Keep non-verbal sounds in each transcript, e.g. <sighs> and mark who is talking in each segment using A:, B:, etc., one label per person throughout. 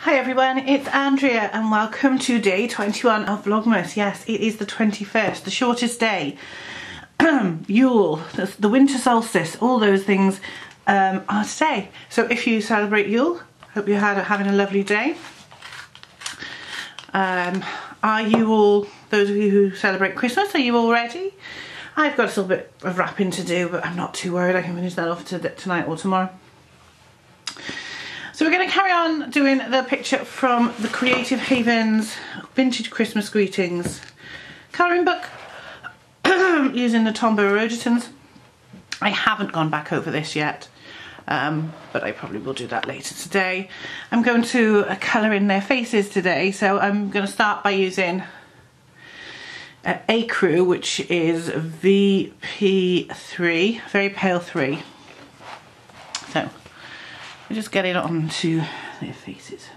A: Hi everyone, it's Andrea and welcome to day 21 of Vlogmas. Yes, it is the 21st, the shortest day. <clears throat> Yule, the winter solstice, all those things um, are today. So if you celebrate Yule, hope you're having a lovely day. Um, are you all, those of you who celebrate Christmas, are you all ready? I've got a little bit of wrapping to do, but I'm not too worried. I can finish that off to tonight or tomorrow. So we're going to carry on doing the picture from the Creative Havens Vintage Christmas Greetings colouring book <clears throat> using the Tombow Irojitens. I haven't gone back over this yet, um, but I probably will do that later today. I'm going to uh, colour in their faces today, so I'm going to start by using uh, Ecru, which is VP3, very pale 3. So we just get it onto their faces.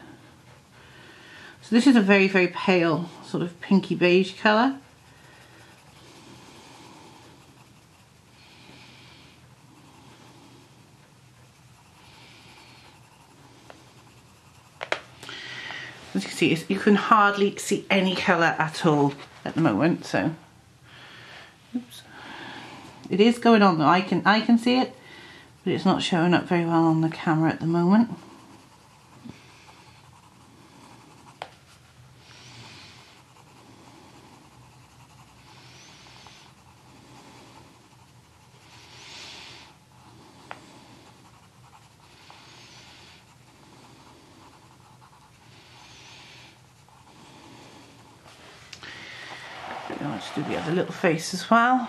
A: So this is a very, very pale sort of pinky beige colour. As you can see, you can hardly see any colour at all at the moment, so oops. It is going on though, I can I can see it, but it's not showing up very well on the camera at the moment. Let's do the other little face as well.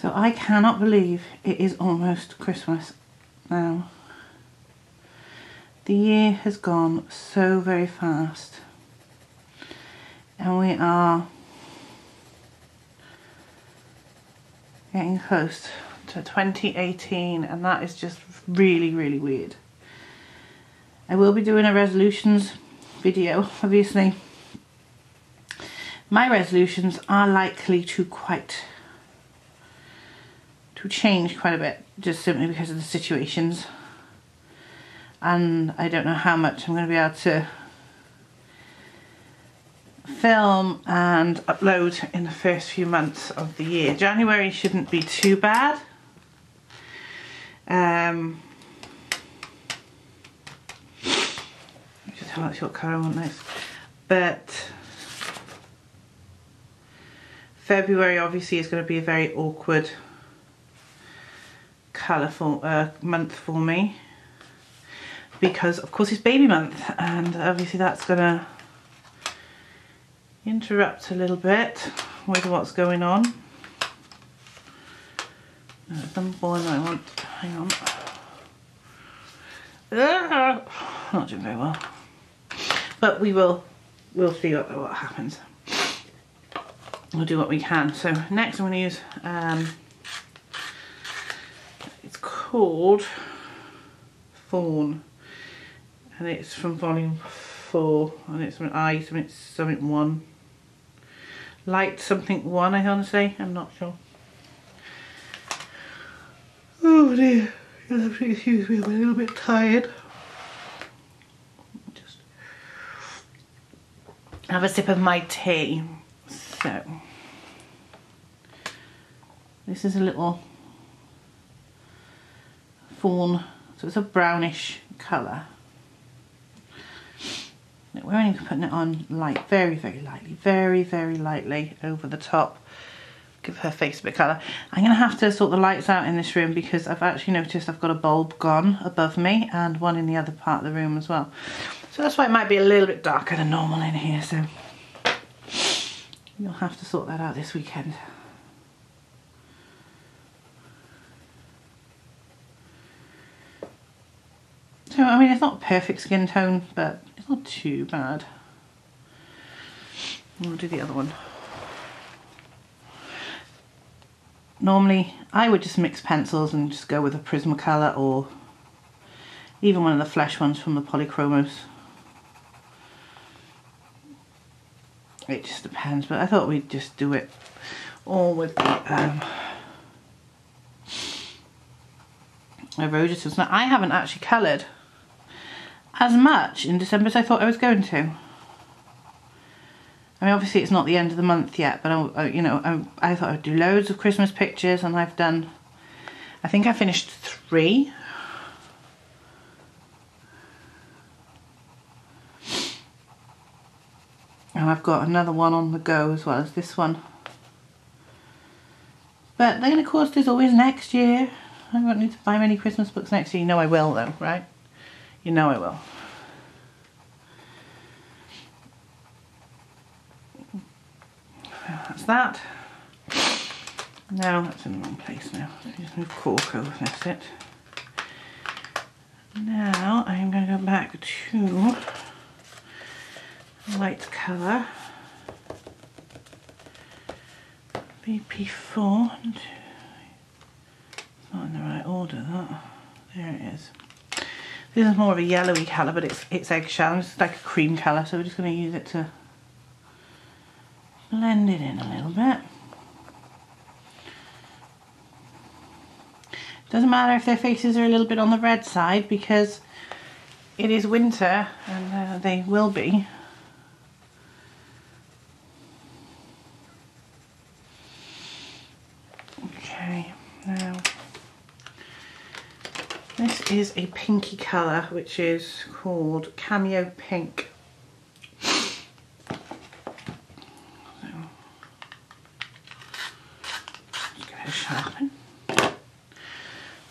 A: So I cannot believe it is almost Christmas now. The year has gone so very fast. And we are getting close to 2018 and that is just really, really weird. I will be doing a resolutions video, obviously. My resolutions are likely to quite to change quite a bit just simply because of the situations and I don't know how much I'm going to be able to film and upload in the first few months of the year. January shouldn't be too bad. Um, just how us what colour I want next. But February obviously is going to be a very awkward colourful uh, month for me because of course it's baby month and obviously that's gonna interrupt a little bit with what's going on. Uh, some boy I want, hang on. Uh, not doing very well. But we will, we'll see what, what happens. We'll do what we can. So next I'm to use um, called Fawn and it's from volume 4 and it's something I, something, something 1. Light something 1 I want to say, I'm not sure. Oh dear, you'll have to excuse me, I'm a little bit tired. Just have a sip of my tea. So, this is a little fawn, so it's a brownish colour. We're only putting it on light, very, very lightly, very, very lightly over the top. Give her face a bit of colour. I'm going to have to sort the lights out in this room because I've actually noticed I've got a bulb gone above me and one in the other part of the room as well. So that's why it might be a little bit darker than normal in here. So you'll have to sort that out this weekend. I mean, it's not perfect skin tone, but it's not too bad. We'll do the other one. Normally, I would just mix pencils and just go with a Prismacolor or even one of the flesh ones from the Polychromos. It just depends, but I thought we'd just do it all with the um. Now I haven't actually coloured as much in December as I thought I was going to. I mean, obviously it's not the end of the month yet, but I, you know, I, I, thought I'd do loads of Christmas pictures, and I've done. I think I finished three. And I've got another one on the go as well as this one. But then of course there's always next year. I won't need to buy many Christmas books next year. You know I will though, right? You know I will. That's that. Now that's in the wrong place now. Just move cork over, that's it. Now I'm going to go back to light colour. BP4. Not in the right order, that. There it is. This is more of a yellowy colour, but it's it's eggshell. It's like a cream colour, so we're just going to use it to blend it in a little bit. Doesn't matter if their faces are a little bit on the red side because it is winter and uh, they will be. Okay, now this is a pinky colour which is called Cameo Pink.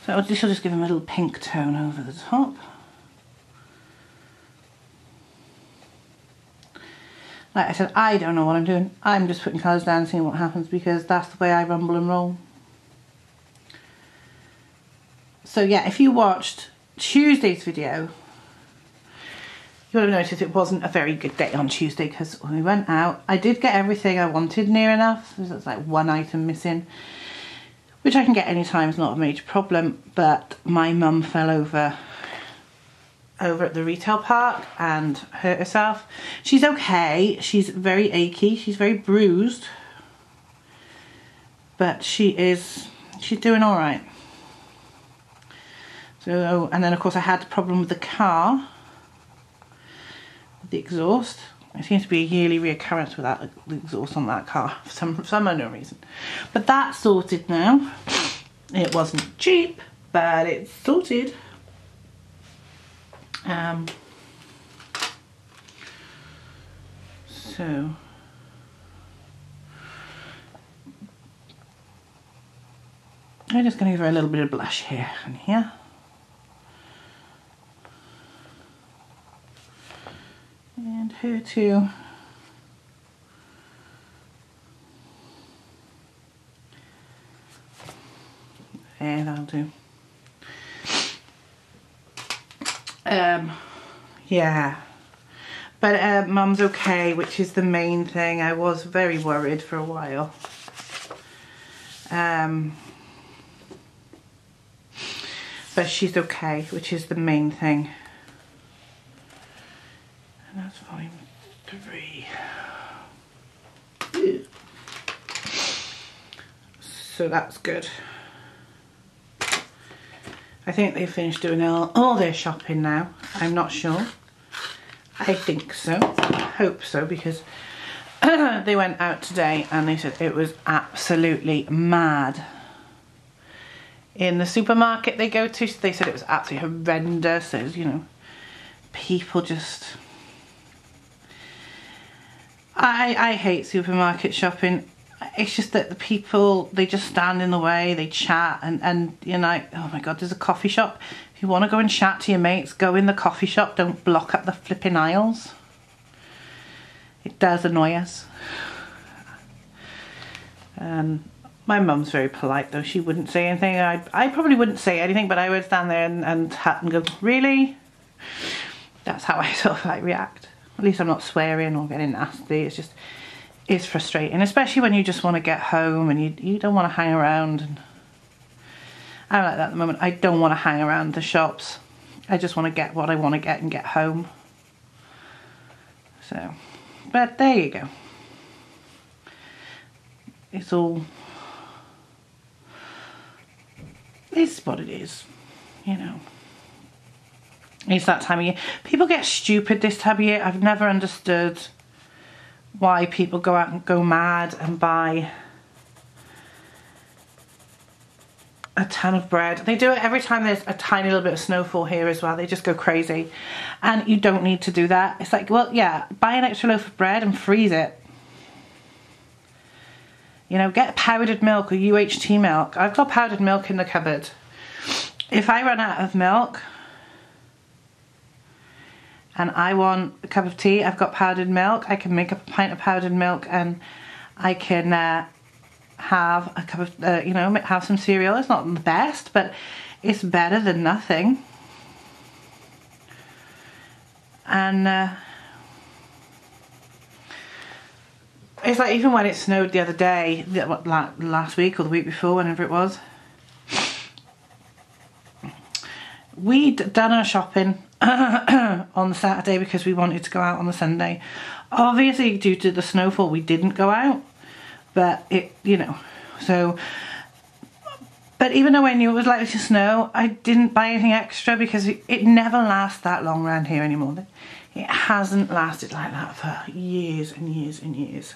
A: So this will just give him a little pink tone over the top. Like I said, I don't know what I'm doing. I'm just putting colours down and seeing what happens because that's the way I rumble and roll. So yeah, if you watched Tuesday's video, you'll have noticed it wasn't a very good day on Tuesday because when we went out. I did get everything I wanted near enough. There's like one item missing, which I can get anytime, it's not a major problem. But my mum fell over over at the retail park and hurt herself. She's okay. She's very achy. She's very bruised. But she is, she's doing all right. So, and then of course I had the problem with the car, with the exhaust. It seems to be a yearly reoccurrence with that the exhaust on that car for some, some unknown reason. But that's sorted now. It wasn't cheap, but it's sorted. Um, so I'm just going to give her a little bit of blush here and here. And her too. There, that'll do. Um, yeah. But uh, mum's okay, which is the main thing. I was very worried for a while. Um, but she's okay, which is the main thing that's volume three. So that's good. I think they've finished doing all, all their shopping now. I'm not sure. I think so. I hope so because <clears throat> they went out today and they said it was absolutely mad. In the supermarket they go to, they said it was absolutely horrendous. There's, you know, people just I, I hate supermarket shopping. It's just that the people, they just stand in the way, they chat and, and you know, oh my God, there's a coffee shop. If you want to go and chat to your mates, go in the coffee shop. Don't block up the flipping aisles. It does annoy us. And my mum's very polite though. She wouldn't say anything. I, I probably wouldn't say anything, but I would stand there and, and and go, really? That's how I <laughs> sort of like react. At least I'm not swearing or getting nasty. It's just, it's frustrating, especially when you just want to get home and you, you don't want to hang around. And I'm like that at the moment. I don't want to hang around the shops. I just want to get what I want to get and get home. So, but there you go. It's all, it's what it is. you know, it's that time of year. People get stupid this time of year. I've never understood why people go out and go mad and buy a ton of bread. They do it every time there's a tiny little bit of snowfall here as well. They just go crazy. And you don't need to do that. It's like, well, yeah, buy an extra loaf of bread and freeze it. You know, get powdered milk or UHT milk. I've got powdered milk in the cupboard. If I run out of milk and I want a cup of tea, I've got powdered milk. I can make up a pint of powdered milk and I can uh, have a cup of, uh, you know, have some cereal. It's not the best, but it's better than nothing. And uh, it's like even when it snowed the other day, last week or the week before, whenever it was, we'd done our shopping <coughs> on the Saturday because we wanted to go out on the Sunday. Obviously, due to the snowfall, we didn't go out but it, you know, so. But even though I knew it was likely to snow, I didn't buy anything extra because it, never lasts that long around here anymore. It hasn't lasted like that for years and years and years.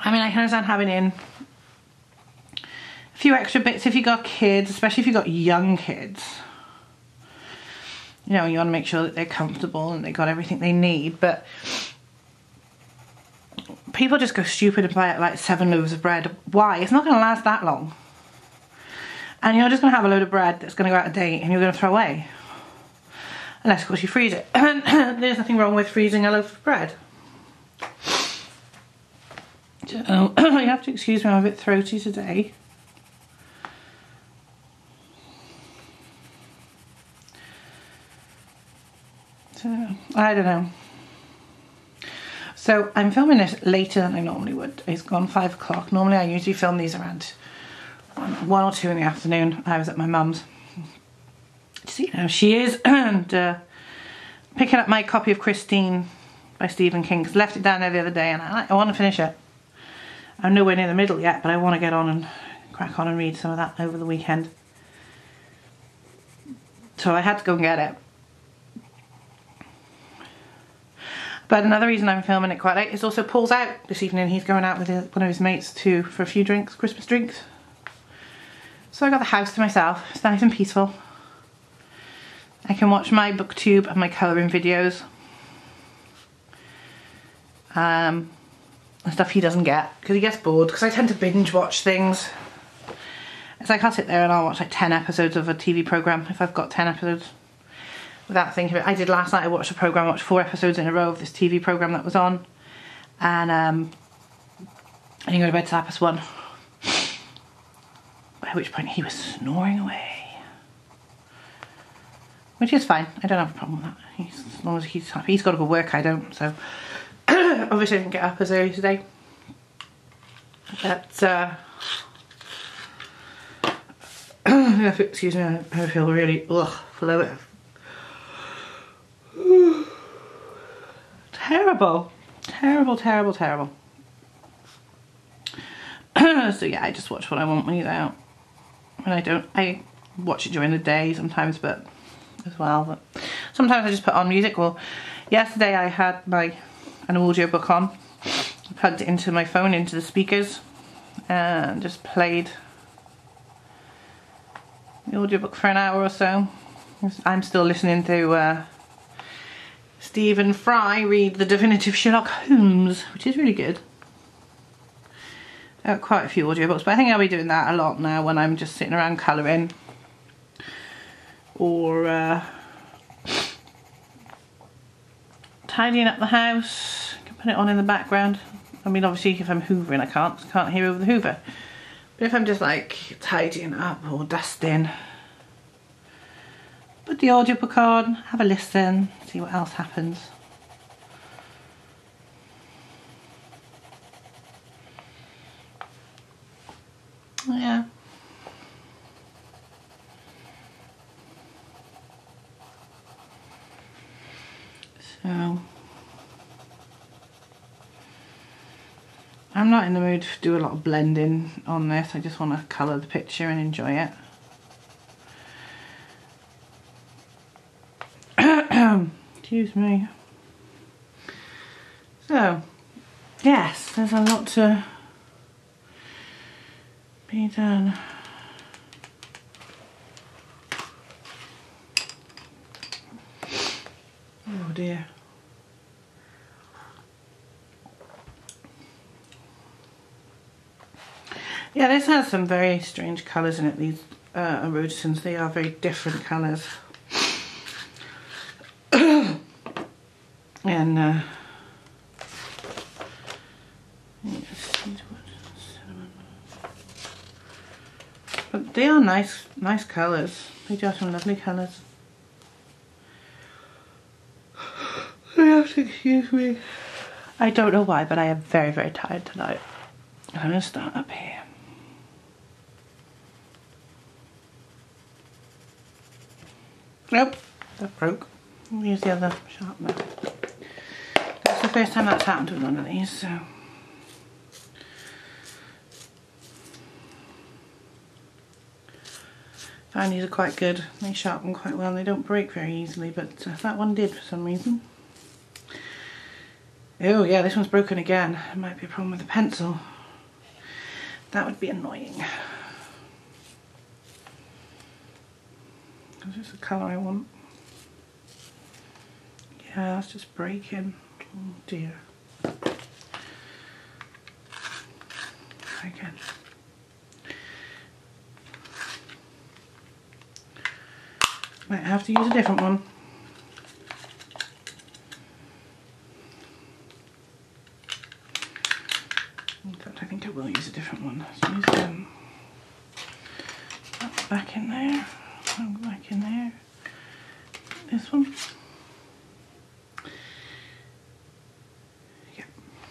A: I mean, I can understand having in few extra bits if you got kids, especially if you've got young kids. You know, you want to make sure that they're comfortable and they got everything they need, but people just go stupid and buy like seven loaves of bread. Why? It's not going to last that long. And you're just going to have a load of bread that's going to go out of date and you're going to throw away. Unless, of course, you freeze it. <coughs> There's nothing wrong with freezing a loaf of bread. So, <coughs> you have to excuse me, I'm a bit throaty today. So, I don't know. So I'm filming it later than I normally would. It's gone five o'clock. Normally I usually film these around one or two in the afternoon. I was at my mum's. See how she is <clears throat> and uh, picking up my copy of Christine by Stephen King. Cause left it down there the other day and I, I want to finish it. I'm nowhere near the middle yet, but I want to get on and crack on and read some of that over the weekend. So I had to go and get it. But another reason I'm filming it quite late is also Paul's out this evening. He's going out with one of his mates to for a few drinks, Christmas drinks. So I got the house to myself. It's nice and peaceful. I can watch my booktube and my colouring videos. Um, stuff he doesn't get because he gets bored because I tend to binge watch things. It's like I'll sit there and I'll watch like 10 episodes of a TV programme if I've got 10 episodes without thinking of it. I did last night, I watched a programme, watched four episodes in a row of this TV programme that was on. And um, I didn't go to bed till half past one. At which point he was snoring away. Which is fine, I don't have a problem with that. He's, as long as he's happy. He's got to go work, I don't, so. <coughs> Obviously I didn't get up as early today. But, uh, <coughs> excuse me, I feel really, ugh, fluid terrible. Terrible, terrible, terrible. <clears throat> so yeah, I just watch what I want when he's out. And I don't, I watch it during the day sometimes, but as well. But sometimes I just put on music. Well, yesterday I had my an audio book on. I plugged it into my phone, into the speakers, and just played the audiobook for an hour or so. I'm still listening to uh, Stephen Fry read the definitive Sherlock Holmes, which is really good. I've quite a few audiobooks, but I think I'll be doing that a lot now when I'm just sitting around colouring. Or uh, tidying up the house. I can put it on in the background. I mean, obviously, if I'm hoovering, I can't, can't hear over the hoover. But if I'm just like tidying up or dusting, put the audiobook on, have a listen, see what else happens. Yeah. So I'm not in the mood to do a lot of blending on this. I just want to colour the picture and enjoy it. Excuse me. So, yes, there's a lot to be done. Oh dear. Yeah, this has some very strange colours in it, these uh, Irojitens. They are very different colours. And uh, but they are nice, nice colours. They have some lovely colours. <sighs> You have to excuse me. I don't know why, but I am very, very tired tonight. I'm going to start up here. Nope, that broke. Use the other sharpener. The first time that's happened with one of these, so. these are quite good. They sharpen quite well and they don't break very easily, but uh, that one did for some reason. Oh yeah, this one's broken again. It might be a problem with the pencil. That would be annoying. Is this the colour I want? Yeah, that's just breaking. Oh dear. Again. Might have to use a different one. In fact, I think I will use a different one. Let's use um, back in there back in there. This one.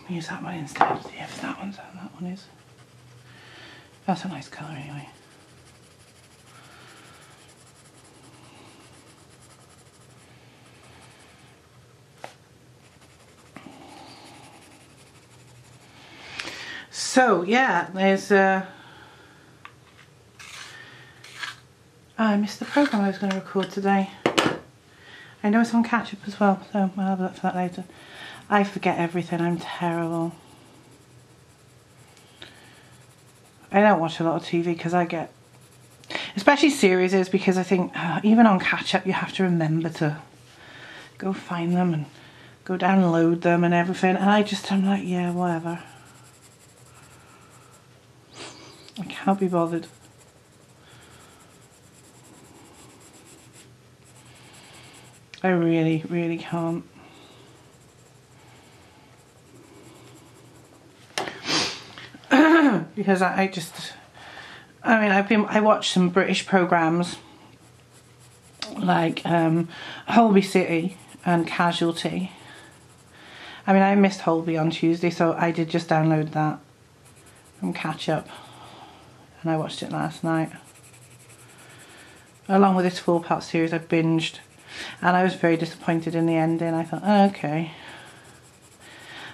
A: Yep, use that one instead. See if that one's how that one is. That's a nice colour anyway. So yeah, there's uh, I missed the programme I was going to record today. I know it's on catch up as well, so I'll have a look for that later. I forget everything, I'm terrible. I don't watch a lot of TV because I get, especially series is because I think uh, even on catch up you have to remember to go find them and go download them and everything and I just I'm like yeah whatever. I can't be bothered. I really, really can't. Because I, I, just, I mean, I've been, I watched some British programs like um, Holby City and Casualty. I mean, I missed Holby on Tuesday, so I did just download that from Catch Up, and I watched it last night. Along with this four-part series, I binged and I was very disappointed in the ending. I thought, oh, okay.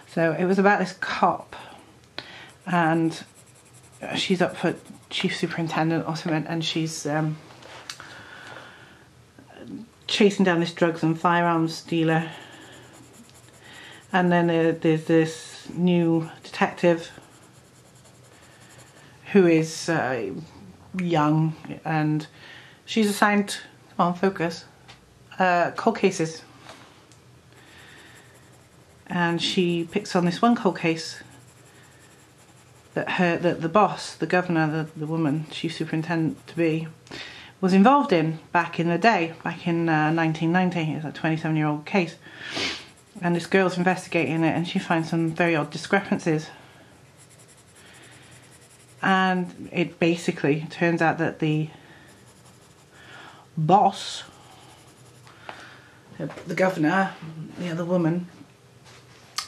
A: So it was about this cop and she's up for chief superintendent something and she's um, chasing down this drugs and firearms dealer and then uh, there's this new detective who is uh, young and she's assigned on focus uh, cold cases. And she picks on this one cold case that her that the boss, the governor, the, the woman, chief superintendent to be, was involved in back in the day, back in uh, 1990. It's a 27 year old case. And this girl's investigating it and she finds some very odd discrepancies. And it basically turns out that the boss the governor, the other woman,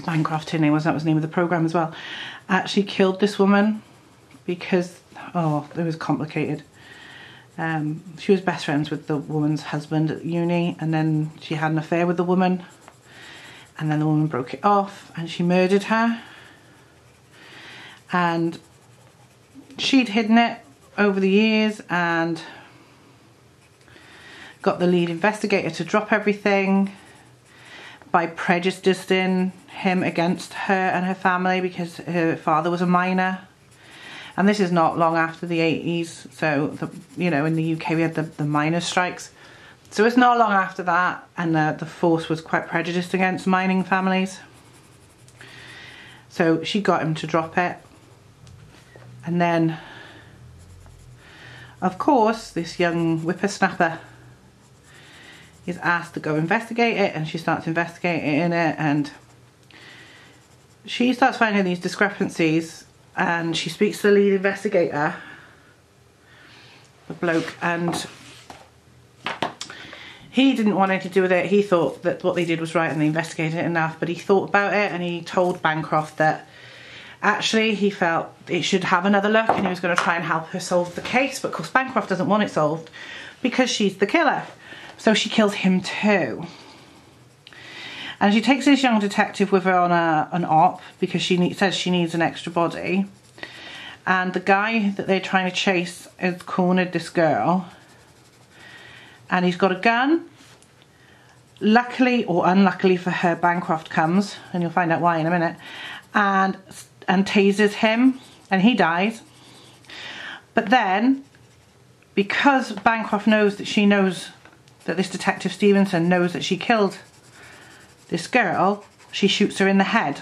A: Bancroft Tinney was that was the name of the program as well, actually killed this woman because oh it was complicated. Um, she was best friends with the woman's husband at uni, and then she had an affair with the woman, and then the woman broke it off, and she murdered her. And she'd hidden it over the years and got the lead investigator to drop everything by prejudicing him against her and her family because her father was a miner. And this is not long after the 80s, so, the, you know, in the UK we had the, the miners' strikes. So it's not long after that, and uh, the force was quite prejudiced against mining families. So she got him to drop it. And then, of course, this young whippersnapper is asked to go investigate it and she starts investigating it and she starts finding these discrepancies and she speaks to the lead investigator the bloke and he didn't want anything to do with it. He thought that what they did was right and they investigated it enough but he thought about it and he told Bancroft that actually he felt it should have another look and he was going to try and help her solve the case but of course Bancroft doesn't want it solved because she's the killer so she kills him too. And she takes this young detective with her on a, an op because she need, says she needs an extra body. And the guy that they're trying to chase has cornered this girl. And he's got a gun. Luckily or unluckily for her, Bancroft comes, and you'll find out why in a minute, and and tases him, and he dies. But then, because Bancroft knows that she knows that this detective Stevenson knows that she killed this girl, she shoots her in the head.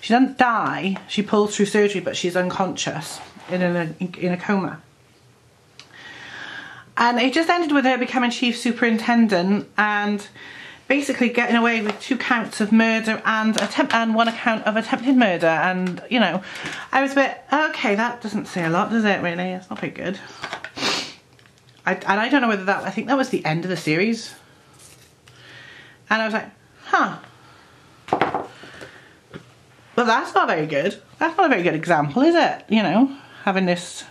A: She doesn't die, she pulls through surgery, but she's unconscious in a, in a coma. And it just ended with her becoming chief superintendent and basically getting away with two counts of murder and attempt and one account of attempted murder. And you know, I was a bit okay. That doesn't say a lot, does it? Really, it's not very good. I, and I don't know whether that, I think that was the end of the series. And I was like, huh. But that's not very good. That's not a very good example, is it? You know, having this...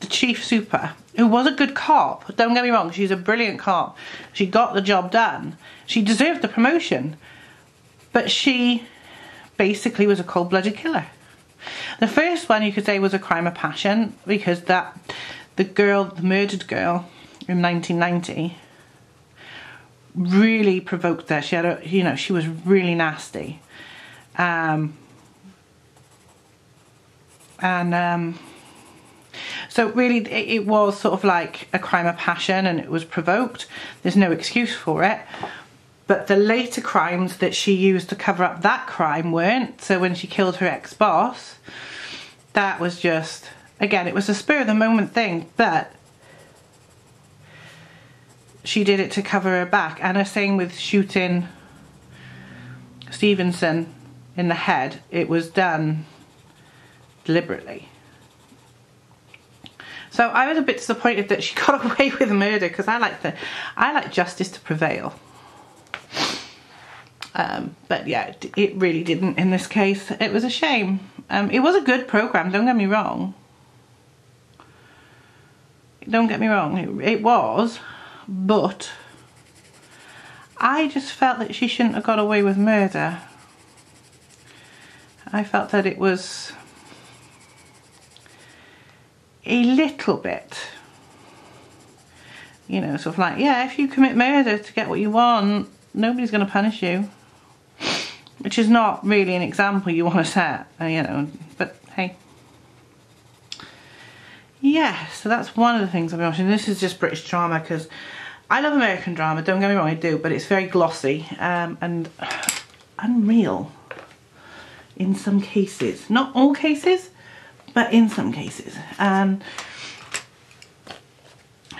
A: The chief super, who was a good cop, don't get me wrong, she's a brilliant cop. She got the job done. She deserved the promotion. But she basically was a cold-blooded killer. The first one you could say was a crime of passion because that the girl, the murdered girl in 1990 really provoked her. She had a, you know, she was really nasty. Um, and um, so really it, it was sort of like a crime of passion and it was provoked. There's no excuse for it. But the later crimes that she used to cover up that crime weren't. So when she killed her ex-boss, that was just, again, it was a spur of the moment thing, but she did it to cover her back. And the same with shooting Stevenson in the head, it was done deliberately. So I was a bit disappointed that she <laughs> got away with murder because I like the I like justice to prevail. Um, but yeah, it, really didn't in this case. It was a shame. Um, it was a good program, don't get me wrong. Don't get me wrong, it, it was, but I just felt that she shouldn't have got away with murder. I felt that it was a little bit, you know, sort of like, yeah, if you commit murder to get what you want, nobody's going to punish you which is not really an example you want to set, uh, you know, but hey. Yeah, so that's one of the things I've been watching. This is just British drama because I love American drama, don't get me wrong, I do, but it's very glossy um, and <sighs> unreal in some cases. Not all cases, but in some cases. And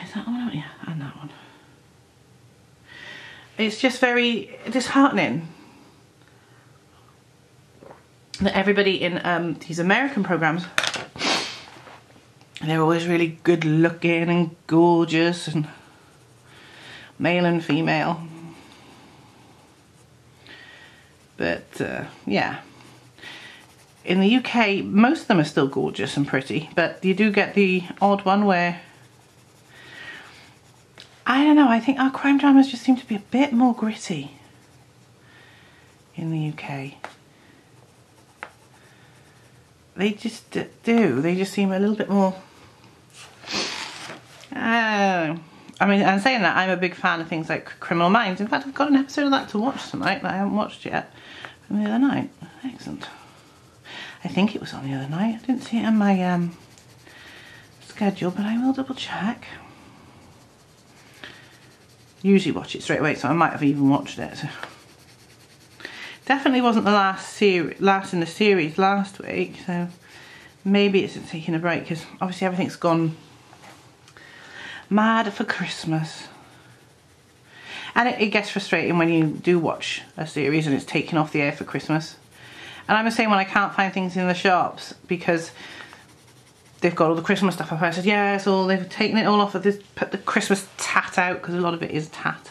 A: is that one? Yeah, and that one. It's just very disheartening that everybody in um, these American programs, they're always really good looking and gorgeous and male and female. But uh, yeah, in the UK, most of them are still gorgeous and pretty, but you do get the odd one where I don't know, I think our crime dramas just seem to be a bit more gritty in the UK. They just do. They just seem a little bit more. Uh, I mean, I'm saying that I'm a big fan of things like Criminal Minds. In fact, I've got an episode of that to watch tonight that I haven't watched yet from the other night. Excellent. I think it was on the other night. I didn't see it on my um, schedule, but I will double check. Usually watch it straight away, so I might have even watched it. Definitely wasn't the last series, last in the series last week, so maybe it's taking a break because obviously everything's gone mad for Christmas. And it, it, gets frustrating when you do watch a series and it's taken off the air for Christmas. And I'm the same when I can't find things in the shops because they've got all the Christmas stuff up. I said, yeah, it's all, they've taken it all off of this, put the Christmas tat out because a lot of it is tat.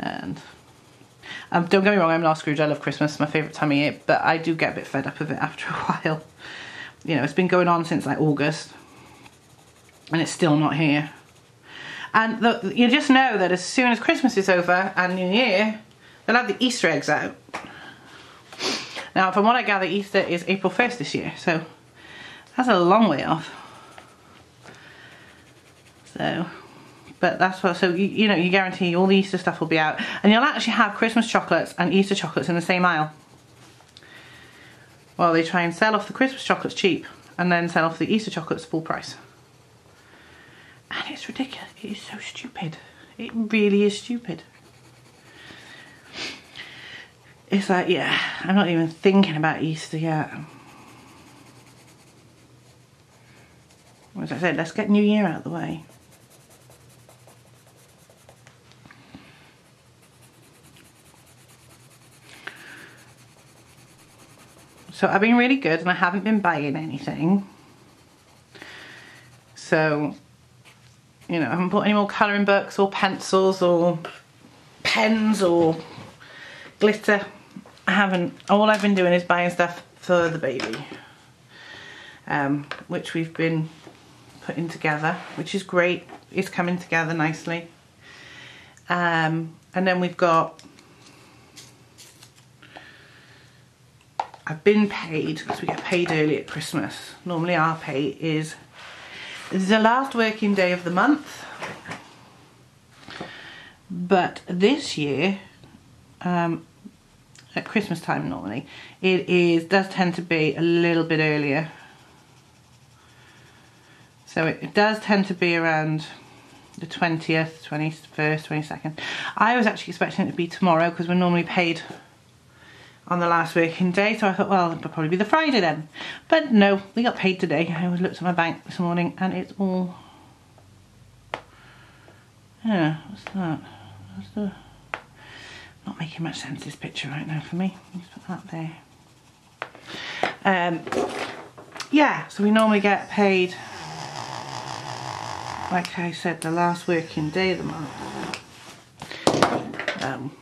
A: And um, don't get me wrong, I'm not Scrooge. I love Christmas. My favourite time of year. But I do get a bit fed up of it <laughs> after a while. You know, it's been going on since like August. And it's still not here. And the, you just know that as soon as Christmas is over and New Year, they'll have the Easter eggs out. Now, from what I gather, Easter is April 1st this year. So that's a long way off. So but that's what, so you, you know, you guarantee all the Easter stuff will be out. And you'll actually have Christmas chocolates and Easter chocolates in the same aisle. Well, they try and sell off the Christmas chocolates cheap and then sell off the Easter chocolates full price. And it's ridiculous. It is so stupid. It really is stupid. It's like, yeah, I'm not even thinking about Easter yet. As I said, let's get New Year out of the way. So I've been really good and I haven't been buying anything. So, you know, I haven't bought any more colouring books or pencils or pens or glitter. I haven't. All I've been doing is buying stuff for the baby. Um, which we've been putting together, which is great. It's coming together nicely. Um, and then we've got I've been paid because we get paid early at Christmas. Normally our pay is the last working day of the month. But this year, um, at Christmas time normally, it is does tend to be a little bit earlier. So it, it does tend to be around the 20th, 21st, 22nd. I was actually expecting it to be tomorrow because we're normally paid on the last working day so I thought well it'll probably be the Friday then. But no we got paid today. I looked at my bank this morning and it's all yeah what's that? The not making much sense this picture right now for me. Let's put that there. Um yeah so we normally get paid like I said the last working day of the month. Um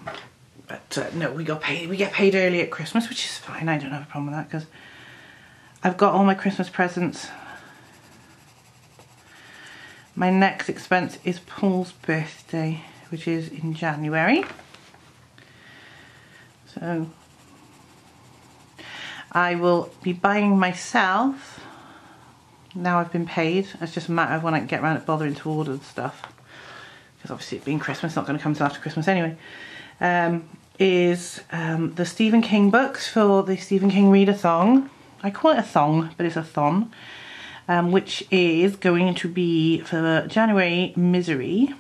A: but uh, no, we got paid. We get paid early at Christmas, which is fine. I don't have a problem with that because I've got all my Christmas presents. My next expense is Paul's birthday, which is in January. So I will be buying myself now I've been paid. It's just a matter of when I can get around to bothering to order the stuff. Because obviously it being Christmas, it's not going to come till after Christmas anyway. Um, is um, the Stephen King books for the Stephen King Readathon. I call it a thong, but it's a thon. Um, which is going to be for January Misery.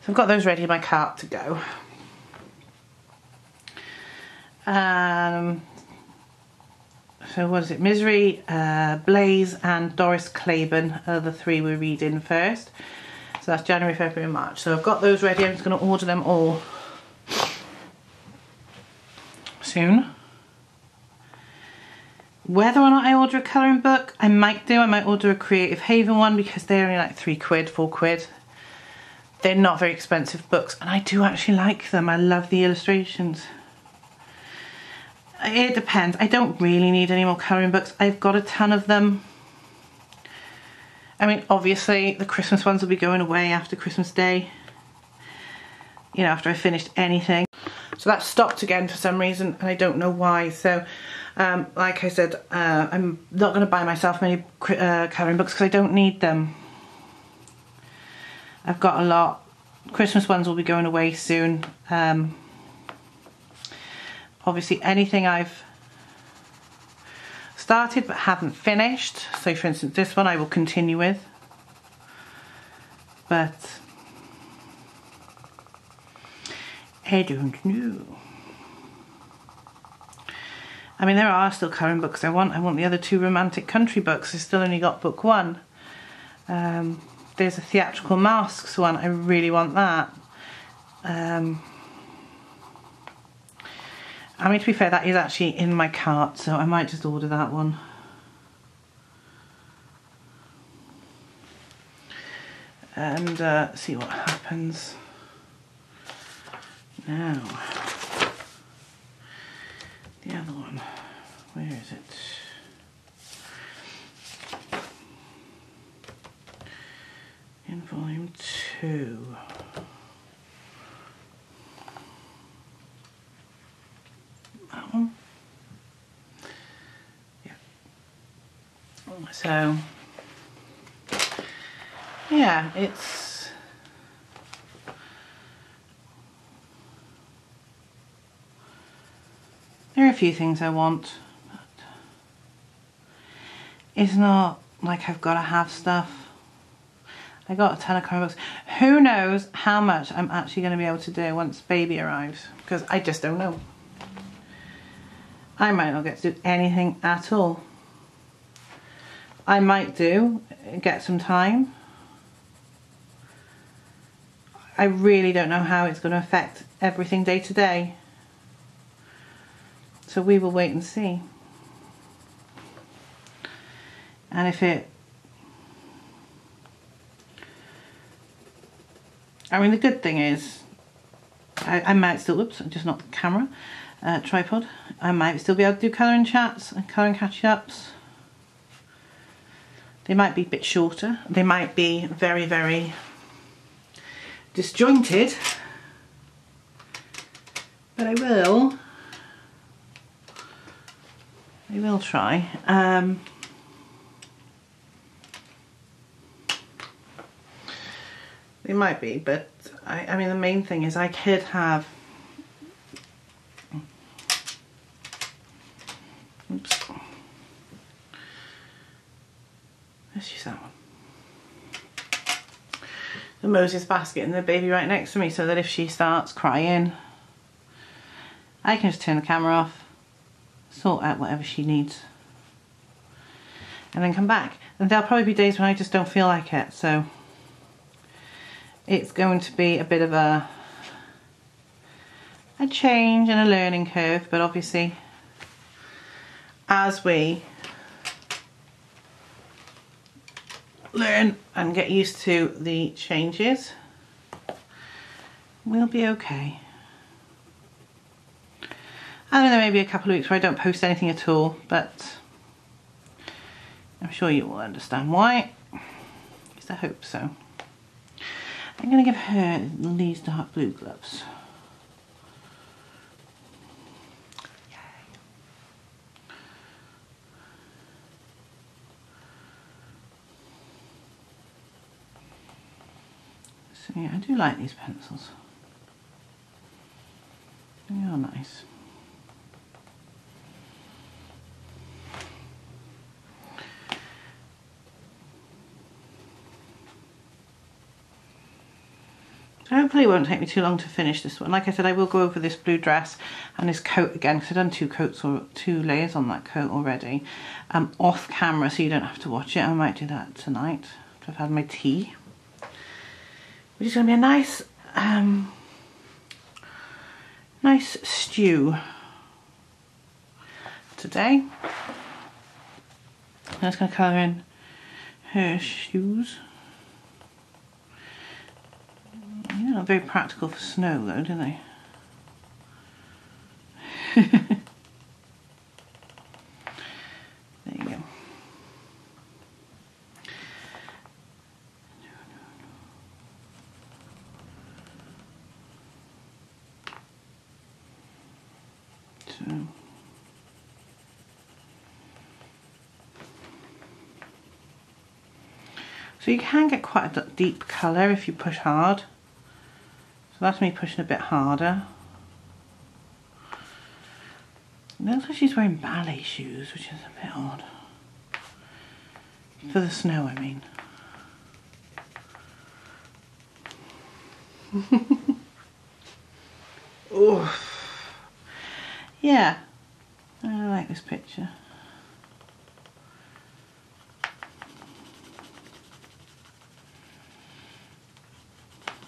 A: So I've got those ready in my cart to go. Um, so what is it? Misery, uh, Blaze and Dolores Claiborne are the three we're reading first. So that's January, February March. So I've got those ready. I'm just going to order them all soon. Whether or not I order a colouring book, I might do. I might order a Creative Haven one because they're only like three quid, four quid. They're not very expensive books and I do actually like them. I love the illustrations. It depends. I don't really need any more colouring books. I've got a ton of them. I mean, obviously the Christmas ones will be going away after Christmas Day. You know, after I finished anything. So that stopped again for some reason and I don't know why. So Um, like I said, uh, I'm not going to buy myself many uh, colouring books because I don't need them. I've got a lot. Christmas ones will be going away soon. Um, obviously anything I've started but haven't finished. So for instance, this one I will continue with. But I don't know. I mean, there are still current books I want. I want the other two romantic country books. I still only got book one. Um, there's a theatrical masks one. I really want that. Um, I mean, to be fair, that is actually in my cart, so I might just order that one. And uh, see what happens now. The other one, where is it? In volume two. That one. Yeah. So, yeah, it's there are a few things I want, but it's not like I've got to have stuff. I got a ton of comic books. Who knows how much I'm actually going to be able to do once baby arrives because I just don't know. I might not get to do anything at all. I might do, get some time. I really don't know how it's going to affect everything day to day. So we will wait and see. And if it I mean the good thing is I, I might still oops just not the camera uh, tripod I might still be able to do colouring chats and colouring catch ups. They might be a bit shorter. They might be very very disjointed. But I will. I will try. Um, they might be but I, I mean the main thing is I could have oops let's use that one the Moses basket and the baby right next to me so that if she starts crying I can just turn the camera off, sort out whatever she needs and then come back. And there'll probably be days when I just don't feel like it so it's going to be a bit of a a change and a learning curve but obviously as we learn and get used to the changes, we'll be okay. I don't know, maybe a couple of weeks where I don't post anything at all, but I'm sure you will understand why. Least I hope so. I'm going to give her these dark blue gloves. Yeah, I do like these pencils. They are nice. Hopefully it won't take me too long to finish this one. Like I said, I will go over this blue dress and this coat again because I've done two coats or two layers on that coat already um, off camera so you don't have to watch it. I might do that tonight I've had my tea which is going to be a nice, um, nice stew today. I'm just going to colour in her shoes. Not very practical for snow though, do they? So you can get quite a deep colour if you push hard. So that's me pushing a bit harder. Looks like she's wearing ballet shoes, which is a bit odd. For the snow, I mean. <laughs> oh. Yeah, I like this picture.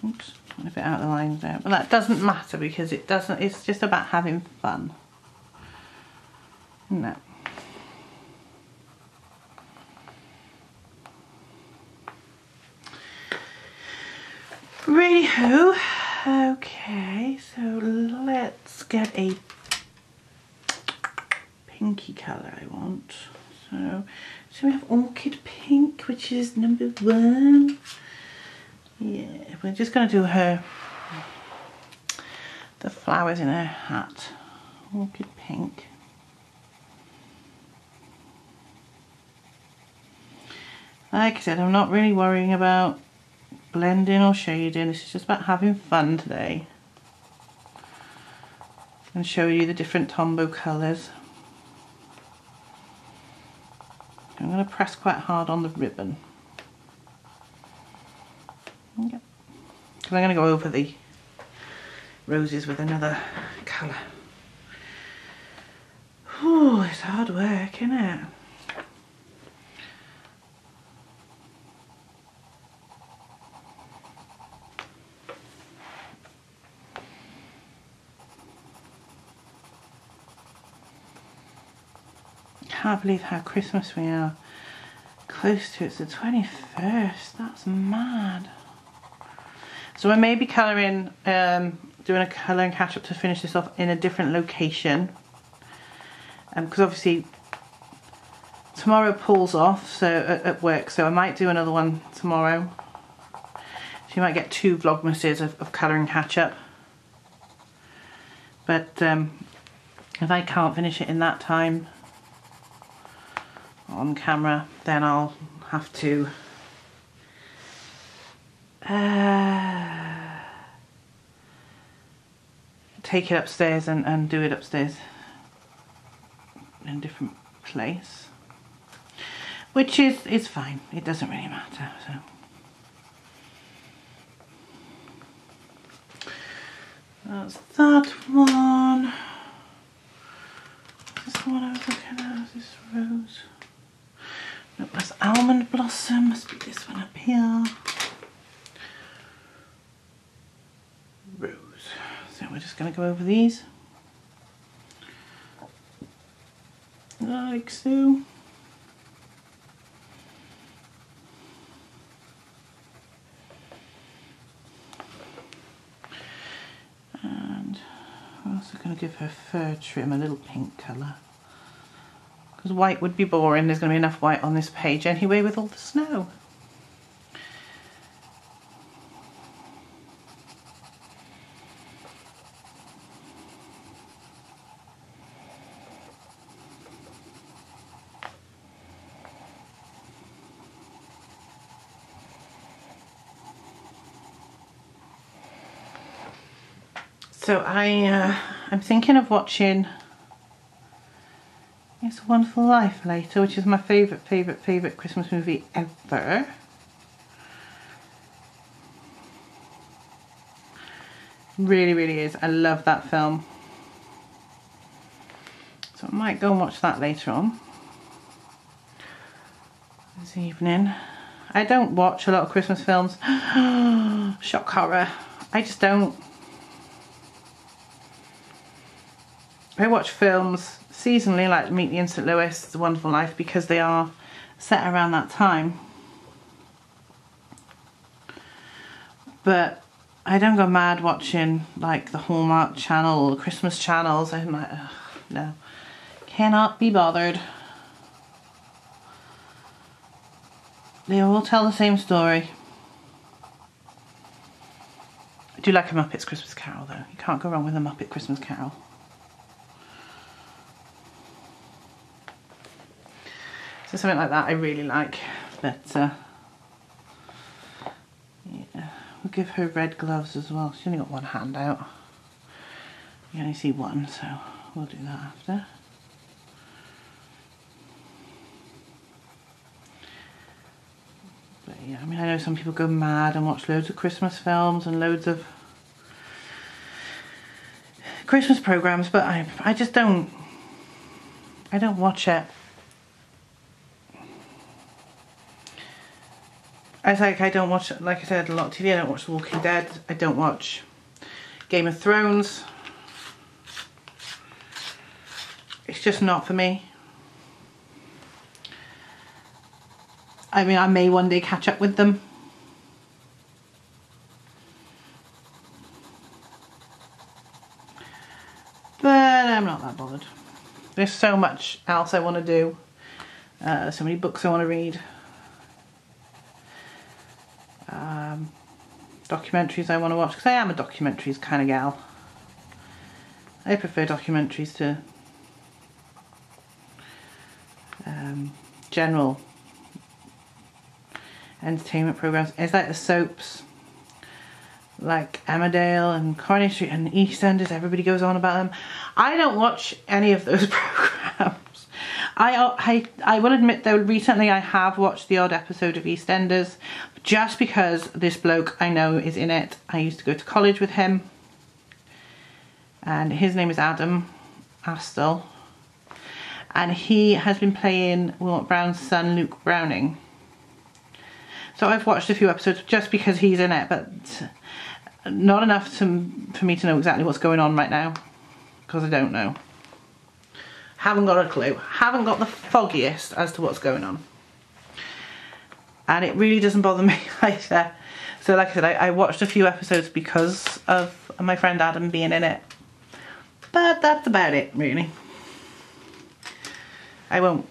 A: Oops, a bit out of the lines there. But that doesn't matter because it doesn't, it's just about having fun. No. Righty-ho. Okay, so let's get a pinky colour I want. So, so we have orchid pink, which is number one. Yeah, we're just going to do her, the flowers in her hat. Orchid pink. Like I said, I'm not really worrying about blending or shading. This is just about having fun today. And show you the different Tombow colours. I'm going to press quite hard on the ribbon. Because I'm going to go over the roses with another colour. Oh, it's hard work, isn't it? can't believe how Christmas we are close to. It's the 21st. That's mad. So I may be colouring, um, doing a colouring catch up to finish this off in a different location. Because um, obviously tomorrow pulls off so at, at, work, so I might do another one tomorrow. So you might get two vlogmases of, of colouring catch up. But um, if I can't finish it in that time, on camera then I'll have to uh, take it upstairs and, and do it upstairs in a different place. Which is is fine. It doesn't really matter so. That's that one. This the one I was looking at? This rose? It was almond blossom, must be this one up here. Rose. So we're just going to go over these. Like so. And I'm also going to give her fur trim a little pink colour because white would be boring. There's going to be enough white on this page anyway with all the snow. So I, uh, I'm thinking of watching it's a Wonderful Life later, which is my favourite, favourite, favourite Christmas movie ever. Really, really is. I love that film. So I might go and watch that later on. This evening. I don't watch a lot of Christmas films. <gasps> Shock horror. I just don't. I watch films seasonally like Meet Me in St Louis, It's a Wonderful Life because they are set around that time. But I don't go mad watching like the Hallmark channel or the Christmas channels. I'm like, ugh, no, cannot be bothered. They all tell the same story. I do like a Muppets Christmas Carol though. You can't go wrong with a Muppet Christmas Carol. So something like that I really like. But uh, give her red gloves as well. She's only got one hand out. You only see one, so we'll do that after. But yeah, I mean, I know some people go mad and watch loads of Christmas films and loads of Christmas programs, but I, I just don't, I don't watch it. I like I don't watch like I said a lot of TV. I don't watch The Walking Dead. I don't watch Game of Thrones. It's just not for me. I mean, I may one day catch up with them. But I'm not that bothered. There's so much else I want to do. Uh, so many books I want to read. Um, documentaries I want to watch. Because I am a documentaries kind of gal. I prefer documentaries to um, general entertainment programs. It's like the soaps, like Emmerdale and Coronation Street and EastEnders. Everybody goes on about them. I don't watch any of those <laughs> programs. I, uh, I, I will admit though, recently I have watched the odd episode of EastEnders just because this bloke I know is in it. I used to go to college with him and his name is Adam Astill and he has been playing Willmott-Brown's son Luke Browning so I've watched a few episodes just because he's in it, but not enough to, for me to know exactly what's going on right now. Because I don't know. Haven't got a clue. Haven't got the foggiest as to what's going on. And it really doesn't bother <laughs> me either. So like I said, I, I watched a few episodes because of my friend Adam being in it. But that's about it, really. I won't,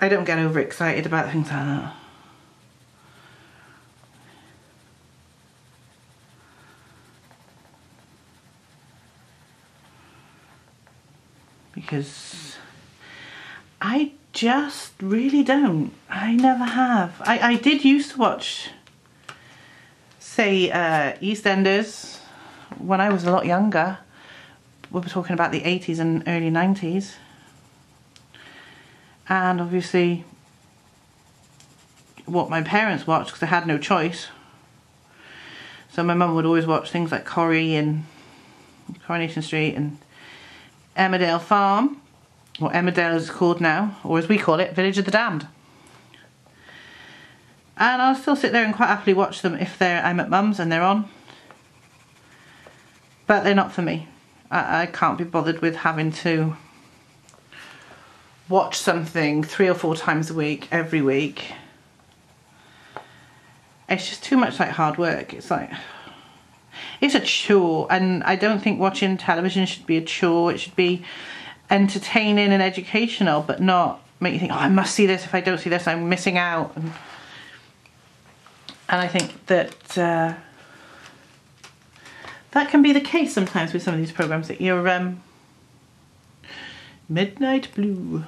A: I don't get overexcited about things like that. Because I just really don't. I never have. I, I did used to watch, say, uh, EastEnders when I was a lot younger. We were talking about the 80s and early 90s. And obviously what my parents watched because they had no choice. So my mum would always watch things like Corrie and Coronation Street and Emmerdale Farm, or Emmerdale it's called now, or as we call it, Village of the Damned. And I'll still sit there and quite happily watch them if they're I'm at mum's and they're on. But they're not for me. I, I can't be bothered with having to watch something three or four times a week, every week. It's just too much like hard work. It's like it's a chore and I don't think watching television should be a chore. It should be entertaining and educational but not make you think, oh, I must see this. If I don't see this, I'm missing out. And, and I think that uh, that can be the case sometimes with some of these programs that you're um, Midnight Blue.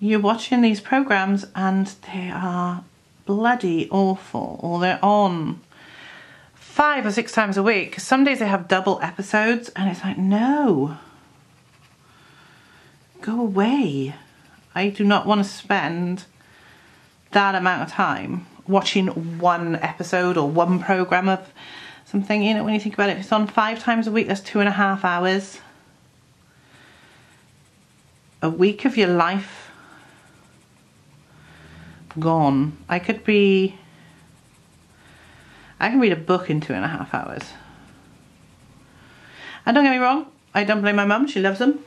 A: You're watching these programs and they are bloody awful or they're on five or six times a week. Some days they have double episodes and it's like, no, go away. I do not want to spend that amount of time watching one episode or one program of something. You know, when you think about it, if it's on five times a week, that's two and a half hours. A week of your life gone. I could be I can read a book in two and a half hours. And don't get me wrong, I don't blame my mum, she loves them.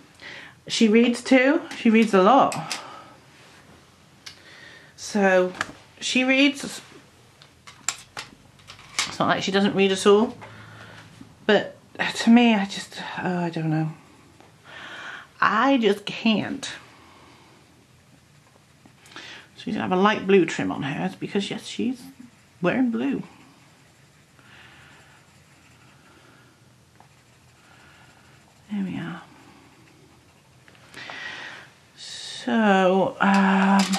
A: She reads too, she reads a lot. So she reads, it's not like she doesn't read at all, but to me, I just, oh, I don't know. I just can't. She's gonna have a light blue trim on hers because yes, she's wearing blue. There we are. So, um,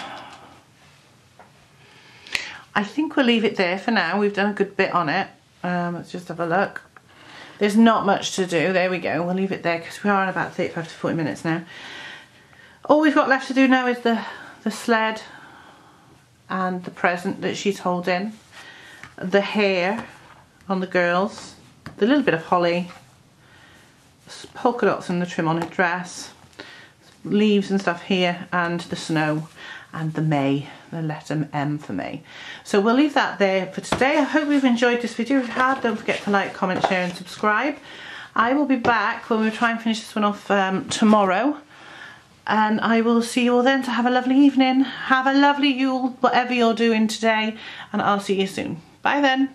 A: I think we'll leave it there for now. We've done a good bit on it. Um, let's just have a look. There's not much to do. There we go. We'll leave it there because we are on about 35 to 40 minutes now. All we've got left to do now is the, the sled and the present that she's holding. The hair on the girls. The little bit of holly. Polka dots and the trim on her dress. Leaves and stuff here and the snow and the May, the letter M for May. So we'll leave that there for today. I hope you've enjoyed this video. If you have, don't forget to like, comment, share and subscribe. I will be back when we try and finish this one off um, tomorrow. And I will see you all then. So have a lovely evening. Have a lovely Yule, whatever you're doing today. And I'll see you soon. Bye then.